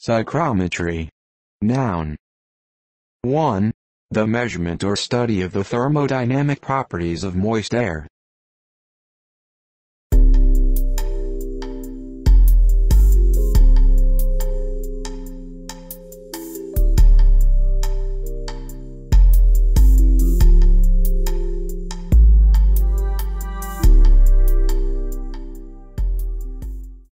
Psychrometry. Noun. 1. The measurement or study of the thermodynamic properties of moist air.